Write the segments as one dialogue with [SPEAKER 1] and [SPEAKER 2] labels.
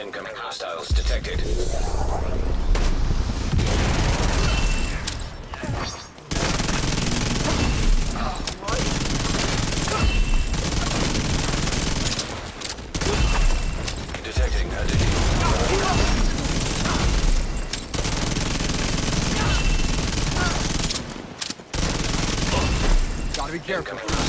[SPEAKER 1] Incoming hostiles detected. Detecting.
[SPEAKER 2] Gotta be careful.
[SPEAKER 1] Incoming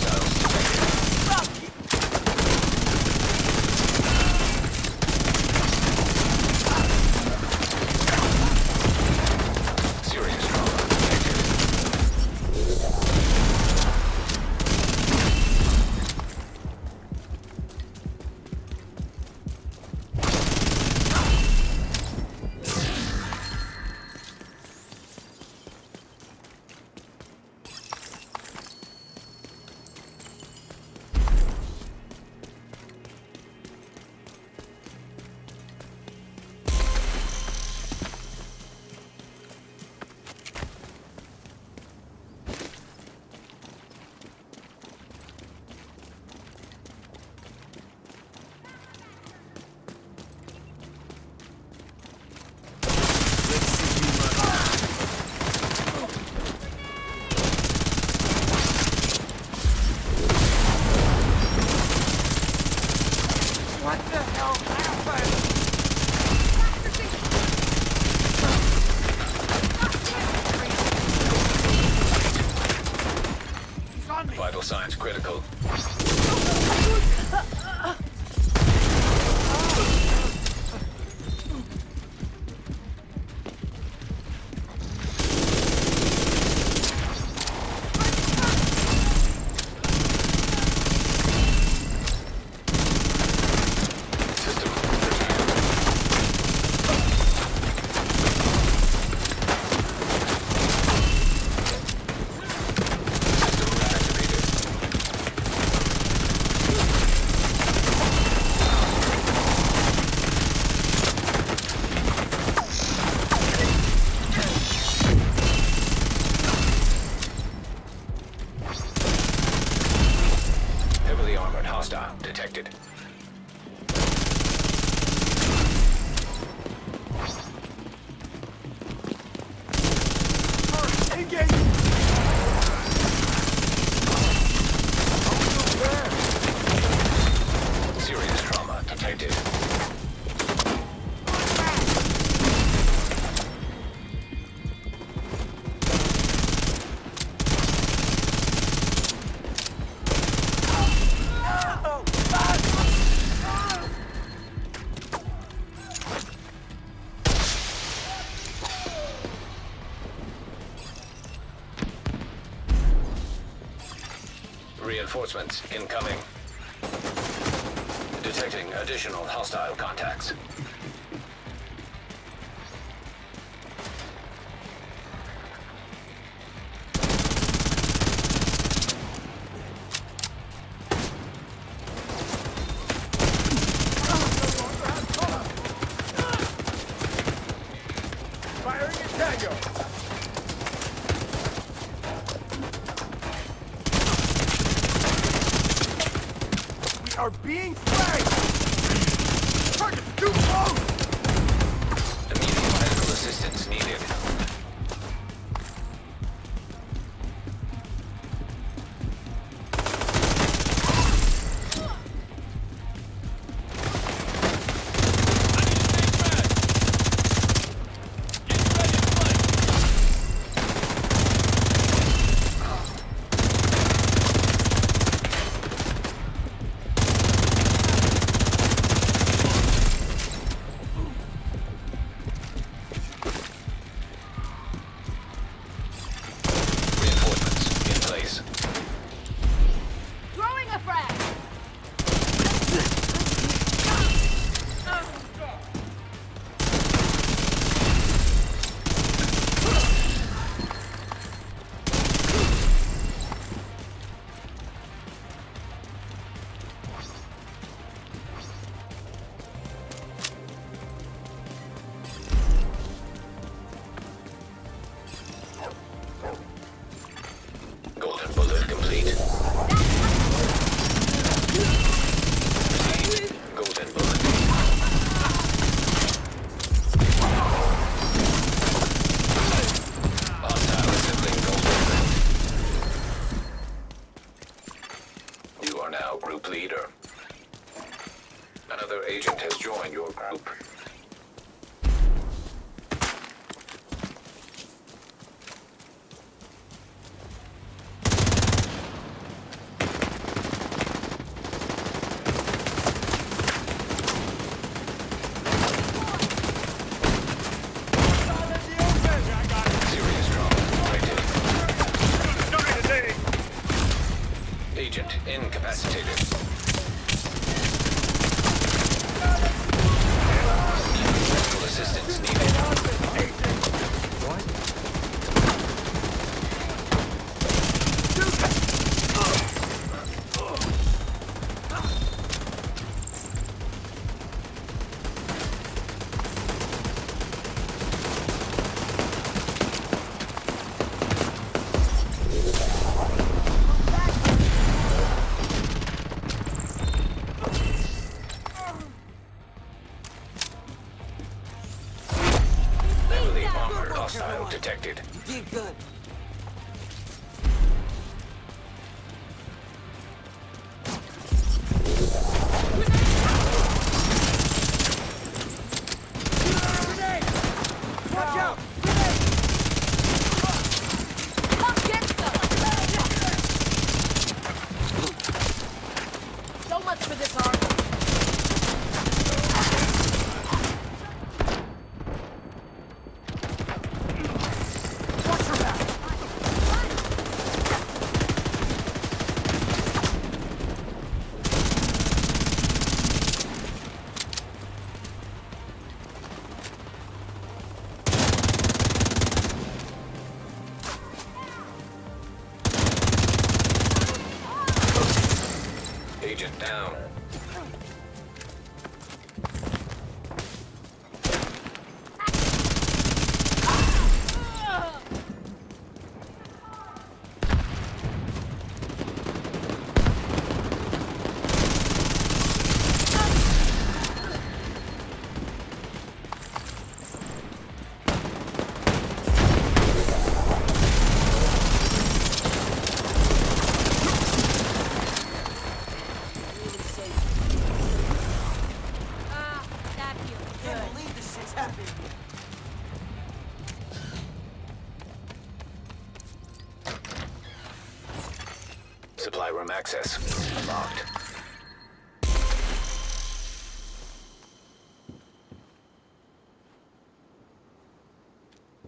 [SPEAKER 1] Vital signs critical. Hostile detected. Reinforcements incoming. Detecting additional hostile contacts.
[SPEAKER 2] Firing at Tango! complete. You
[SPEAKER 1] are now group leader. Another agent has joined your group. Agent incapacitated. Medical assistance needed. Supply room access unlocked.